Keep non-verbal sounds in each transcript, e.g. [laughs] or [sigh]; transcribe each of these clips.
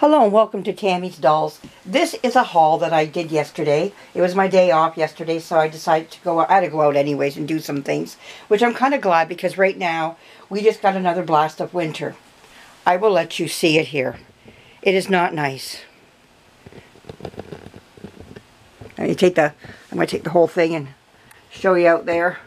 Hello and welcome to Tammy's Dolls. This is a haul that I did yesterday. It was my day off yesterday, so I decided to go out. I had to go out anyways and do some things, which I'm kind of glad because right now we just got another blast of winter. I will let you see it here. It is not nice. Let me take the, I'm going to take the whole thing and show you out there.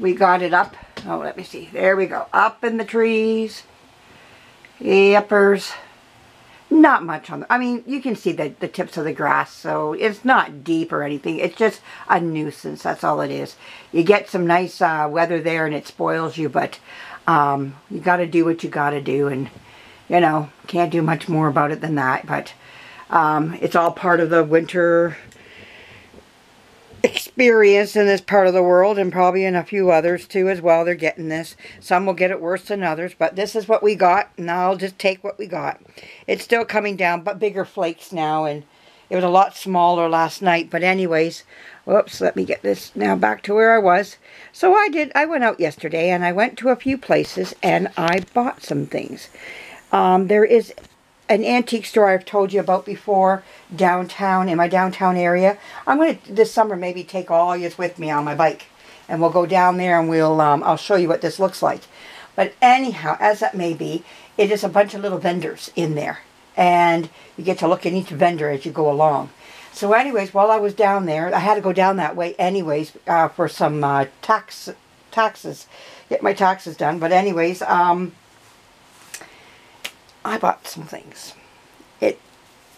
We got it up. Oh, let me see. There we go. Up in the trees. Yuppers not much on the, I mean, you can see the, the tips of the grass, so it's not deep or anything. It's just a nuisance. That's all it is. You get some nice uh, weather there and it spoils you, but um, you got to do what you got to do, and, you know, can't do much more about it than that, but um, it's all part of the winter experience in this part of the world and probably in a few others too as well. They're getting this. Some will get it worse than others, but this is what we got, and I'll just take what we got. It's still coming down, but bigger flakes now, and it was a lot smaller last night. But anyways, whoops, let me get this now back to where I was. So I did, I went out yesterday, and I went to a few places, and I bought some things. Um, there is an antique store I've told you about before downtown, in my downtown area. I'm going to, this summer, maybe take all you with me on my bike. And we'll go down there and we'll, um, I'll show you what this looks like. But anyhow, as that may be, it is a bunch of little vendors in there. And you get to look at each vendor as you go along. So anyways, while I was down there, I had to go down that way anyways uh, for some uh, tax taxes, get my taxes done. But anyways, um, I bought some things. It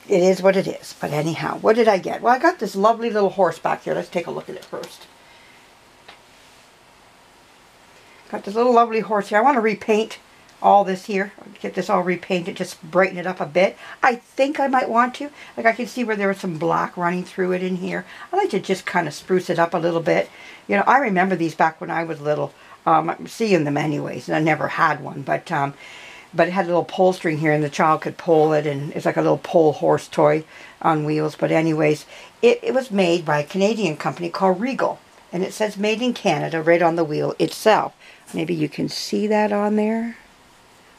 it is what it is. But anyhow, what did I get? Well, I got this lovely little horse back here. Let's take a look at it first. Got this little lovely horse here. I want to repaint all this here. Get this all repainted, just brighten it up a bit. I think I might want to. Like I can see where there was some black running through it in here. I like to just kind of spruce it up a little bit. You know, I remember these back when I was little. Um, I'm seeing them anyways, and I never had one. But um, but it had a little pull string here and the child could pull it and it's like a little pull horse toy on wheels. But anyways it, it was made by a Canadian company called Regal and it says made in Canada right on the wheel itself. Maybe you can see that on there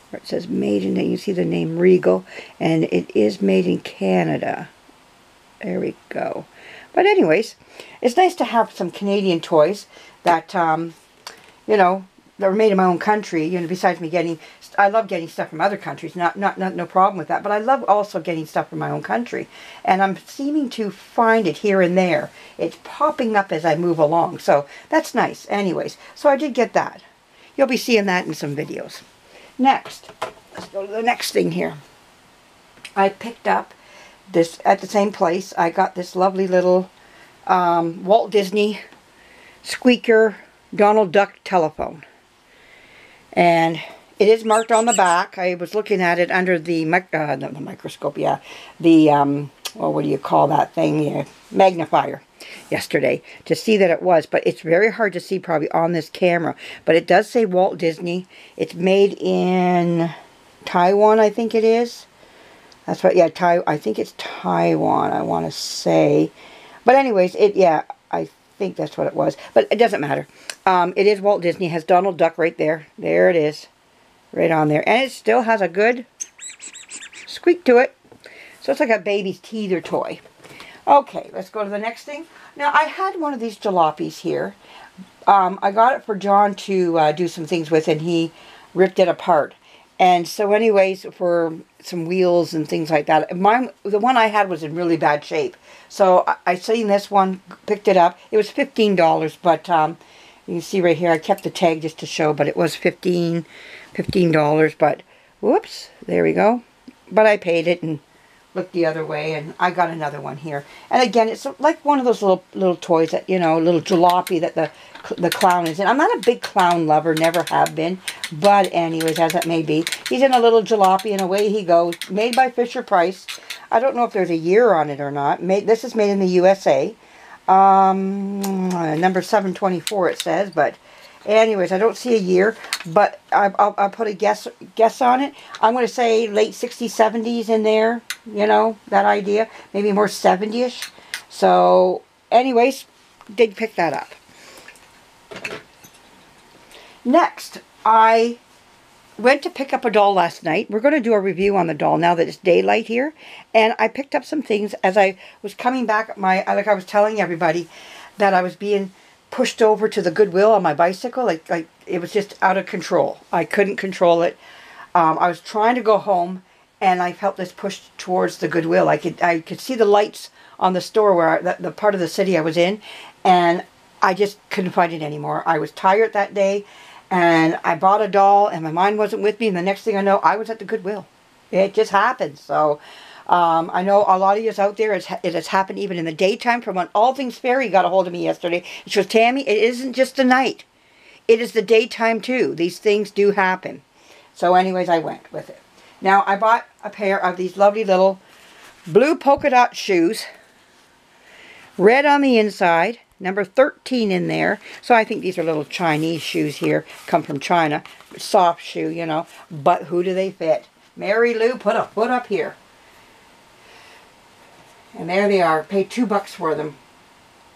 where it says made in you see the name Regal and it is made in Canada. There we go. But anyways it's nice to have some Canadian toys that um, you know that were made in my own country, you know, besides me getting, I love getting stuff from other countries, not, not, not, no problem with that, but I love also getting stuff from my own country, and I'm seeming to find it here and there. It's popping up as I move along, so that's nice. Anyways, so I did get that. You'll be seeing that in some videos. Next, let's go to the next thing here. I picked up this, at the same place, I got this lovely little um, Walt Disney squeaker Donald Duck telephone. And it is marked on the back. I was looking at it under the, uh, the microscope, yeah. The, um, well, what do you call that thing? Yeah, magnifier yesterday to see that it was. But it's very hard to see probably on this camera. But it does say Walt Disney. It's made in Taiwan, I think it is. That's what, yeah, Tai I think it's Taiwan, I want to say. But anyways, it, yeah, I think that's what it was. But it doesn't matter. Um, it is Walt Disney. It has Donald Duck right there. There it is. Right on there. And it still has a good squeak to it. So it's like a baby's teether toy. Okay, let's go to the next thing. Now, I had one of these jalopies here. Um, I got it for John to uh, do some things with, and he ripped it apart. And so anyways, for some wheels and things like that, mine, the one I had was in really bad shape. So I, I seen this one, picked it up. It was $15, but um, you can see right here, I kept the tag just to show, but it was 15 $15, but whoops, there we go. But I paid it and looked the other way, and I got another one here. And again, it's like one of those little little toys that, you know, a little jalopy that the the clown is in. I'm not a big clown lover, never have been. But anyways, as it may be, he's in a little jalopy, and away he goes. Made by Fisher-Price. I don't know if there's a year on it or not. Made This is made in the USA. Um, number 724 it says, but anyways, I don't see a year, but I, will I'll put a guess guess on it. I'm going to say late 60s, 70s in there, you know, that idea. Maybe more 70ish. So, anyways, did pick that up. Next, I went to pick up a doll last night. We're going to do a review on the doll now that it's daylight here. And I picked up some things as I was coming back. My Like I was telling everybody that I was being pushed over to the Goodwill on my bicycle. Like, like it was just out of control. I couldn't control it. Um, I was trying to go home and I felt this push towards the Goodwill. I could I could see the lights on the store where I, the, the part of the city I was in, and I just couldn't find it anymore. I was tired that day, and I bought a doll, and my mind wasn't with me. And the next thing I know, I was at the Goodwill. It just happened. So. Um, I know a lot of you out there, it has happened even in the daytime from when All Things Fairy got a hold of me yesterday. She goes, Tammy, it isn't just the night. It is the daytime too. These things do happen. So anyways, I went with it. Now, I bought a pair of these lovely little blue polka dot shoes. Red on the inside. Number 13 in there. So I think these are little Chinese shoes here. Come from China. Soft shoe, you know. But who do they fit? Mary Lou, put a foot up here. And there they are. Paid two bucks for them.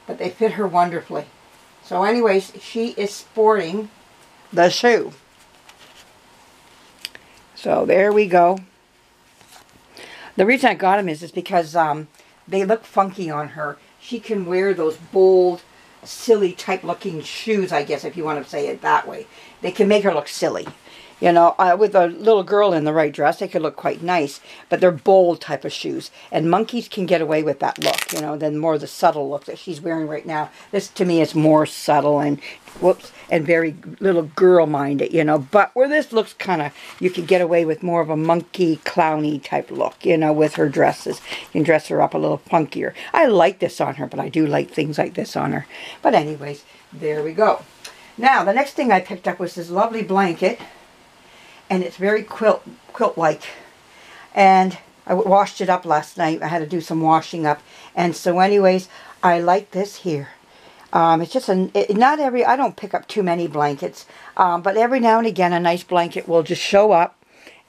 But they fit her wonderfully. So anyways, she is sporting the shoe. So there we go. The reason I got them is, is because um, they look funky on her. She can wear those bold, silly type looking shoes, I guess, if you want to say it that way. They can make her look silly. You know, uh, with a little girl in the right dress, they could look quite nice. But they're bold type of shoes. And monkeys can get away with that look, you know, than more of the subtle look that she's wearing right now. This, to me, is more subtle and, whoops, and very little girl-minded, you know. But where this looks kind of, you can get away with more of a monkey, clowny type look, you know, with her dresses. You can dress her up a little funkier. I like this on her, but I do like things like this on her. But anyways, there we go. Now, the next thing I picked up was this lovely blanket and it's very quilt quilt like and I washed it up last night. I had to do some washing up. And so anyways I like this here. Um, it's just a, it, not every I don't pick up too many blankets. Um, but every now and again a nice blanket will just show up.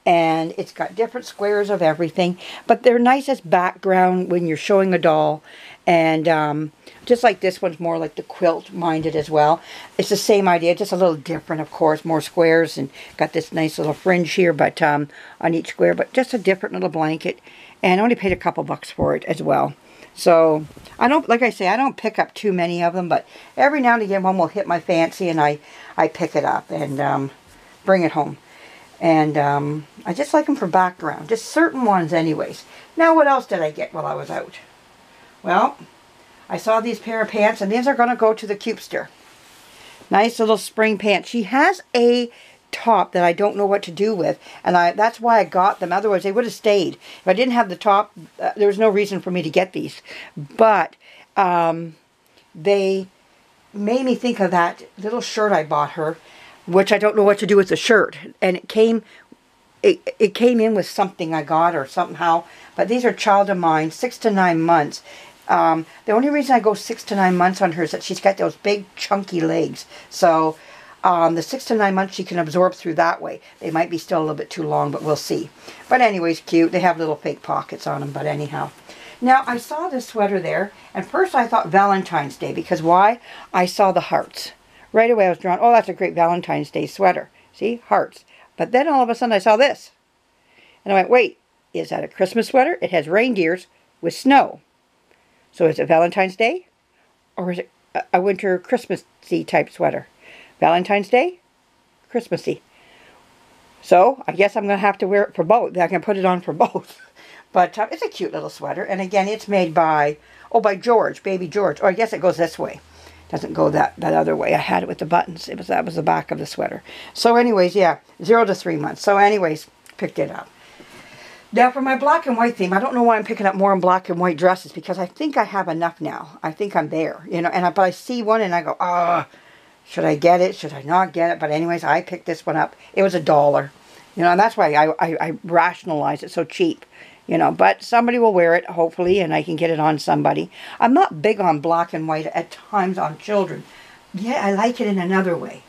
And it's got different squares of everything. But they're nice as background when you're showing a doll. And um, just like this one's more like the quilt minded as well. It's the same idea, just a little different, of course, more squares and got this nice little fringe here but um, on each square, but just a different little blanket. And I only paid a couple bucks for it as well. So, I don't, like I say, I don't pick up too many of them, but every now and again one will hit my fancy and I, I pick it up and um, bring it home. And um, I just like them for background, just certain ones anyways. Now what else did I get while I was out? Well, I saw these pair of pants, and these are going to go to the Cubester. Nice little spring pants. She has a top that I don't know what to do with, and I that's why I got them. Otherwise, they would have stayed. If I didn't have the top, uh, there was no reason for me to get these. But um, they made me think of that little shirt I bought her, which I don't know what to do with the shirt. And it came it, it came in with something I got or somehow. But these are child of mine, six to nine months. Um, the only reason I go six to nine months on her is that she's got those big chunky legs. So um, the six to nine months she can absorb through that way. They might be still a little bit too long, but we'll see. But anyways, cute. They have little fake pockets on them, but anyhow. Now, I saw this sweater there, and first I thought Valentine's Day, because why? I saw the hearts. Right away I was drawn, oh, that's a great Valentine's Day sweater. See? Hearts. But then all of a sudden I saw this. And I went, wait, is that a Christmas sweater? It has reindeers with snow. So is it Valentine's Day? Or is it a winter Christmassy type sweater? Valentine's Day? Christmassy. So I guess I'm going to have to wear it for both. I can put it on for both. [laughs] But uh, it's a cute little sweater. And again, it's made by, oh, by George, Baby George. Or I guess it goes this way. Doesn't go that, that other way. I had it with the buttons. It was That was the back of the sweater. So anyways, yeah, zero to three months. So anyways, picked it up. Now for my black and white theme, I don't know why I'm picking up more in black and white dresses because I think I have enough now. I think I'm there, you know, and I, but I see one and I go, ah, oh, should I get it? Should I not get it? But anyways, I picked this one up. It was a dollar, you know, and that's why I, I, I rationalize it so cheap, you know, but somebody will wear it, hopefully, and I can get it on somebody. I'm not big on black and white at times on children. Yeah, I like it in another way.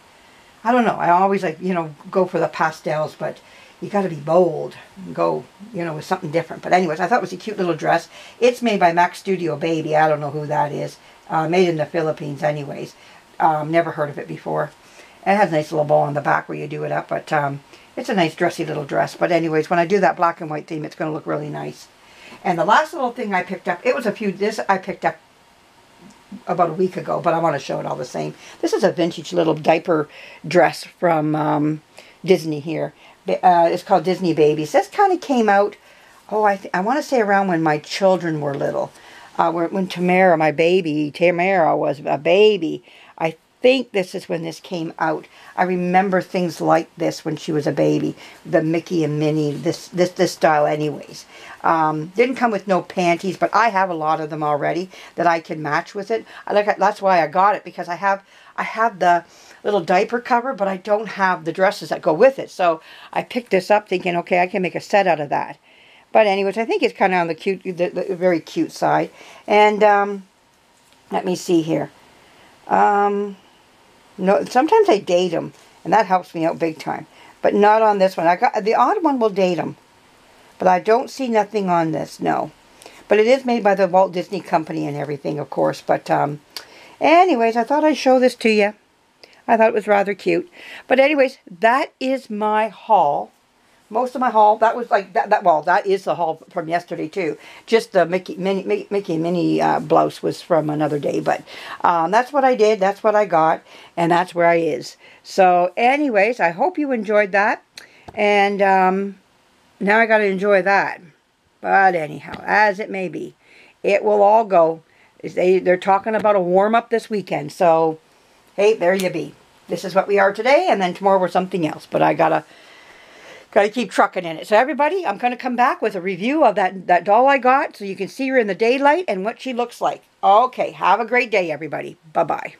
I don't know. I always like, you know, go for the pastels, but you got to be bold and go, you know, with something different. But anyways, I thought it was a cute little dress. It's made by Mac Studio Baby. I don't know who that is. Uh, made in the Philippines anyways. Um, never heard of it before. It has a nice little bow on the back where you do it up, but um, It's a nice dressy little dress. But anyways, when I do that black and white theme, it's going to look really nice. And the last little thing I picked up, it was a few, this I picked up about a week ago, but I want to show it all the same. This is a vintage little diaper dress from um, Disney here. Uh, it's called Disney Babies. This kind of came out, oh, I, I want to say around when my children were little. Uh, when Tamara, my baby, Tamara was a baby. I think this is when this came out. I remember things like this when she was a baby. The Mickey and Minnie, this this this style anyways. Um, didn't come with no panties, but I have a lot of them already that I can match with it. I like that's why I got it because I have I have the little diaper cover, but I don't have the dresses that go with it. So I picked this up thinking, okay, I can make a set out of that. But anyways, I think it's kind of on the cute, the, the very cute side. And um, let me see here. Um, no, sometimes I date them, and that helps me out big time. But not on this one. I got the odd one will date them, but I don't see nothing on this. No, but it is made by the Walt Disney Company and everything, of course. But um, anyways, I thought I'd show this to you. I thought it was rather cute. But anyways, that is my haul most of my haul that was like that, that well that is the haul from yesterday too. Just the mickey Minnie mickey Minnie uh, blouse was from another day but um, that's what i did that's what i got and that's where i is. So anyways i hope you enjoyed that and um, now i got to enjoy that. But anyhow as it may be it will all go. They they're talking about a warm up this weekend so hey there you be. This is what we are today and then tomorrow we're something else but i gotta Got to keep trucking in it. So everybody, I'm going to come back with a review of that, that doll I got so you can see her in the daylight and what she looks like. Okay, have a great day, everybody. Bye-bye.